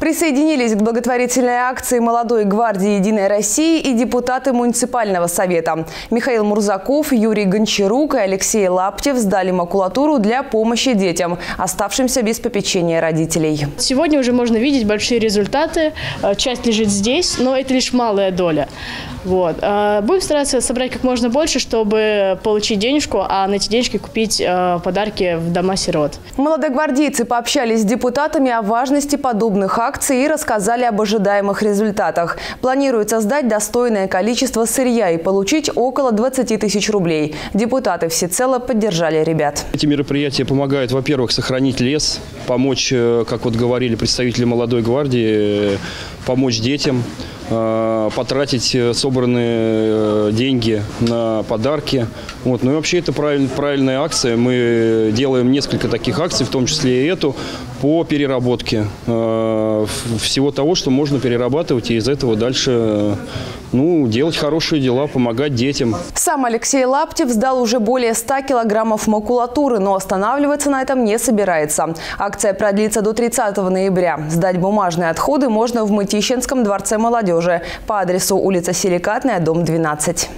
Присоединились к благотворительной акции молодой гвардии «Единой России» и депутаты муниципального совета. Михаил Мурзаков, Юрий Гончарук и Алексей Лаптев сдали макулатуру для помощи детям, оставшимся без попечения родителей. Сегодня уже можно видеть большие результаты. Э, Часть лежит здесь, но это лишь малая доля. Вот. Э, Будем стараться собрать как можно больше, чтобы получить денежку, а на эти денежки купить э, подарки в дома сирот. Молодогвардейцы пообщались с депутатами о важности подобных акций и рассказали об ожидаемых результатах. Планируется сдать достойное количество сырья и получить около 20 тысяч рублей. Депутаты всецело поддержали ребят. Эти мероприятия помогают, во-первых, сохранить лес, помочь, э, как вот говорили представители молодой гвардии, э, помочь детям, потратить э, собранные э, деньги на подарки. Вот. Ну и вообще это правиль- правильная акция. Мы делаем несколько таких акций, в том числе и эту, по переработке э, всего того, что можно перерабатывать, и из этого дальше э, ну, делать хорошие дела, помогать детям. Сам Алексей Лаптев сдал уже более 100 килограммов макулатуры, но останавливаться на этом не собирается. Акция продлится до 30 ноября. Сдать бумажные отходы можно в Мытищинском дворце молодежи по адресу улица Силикатная, дом 12.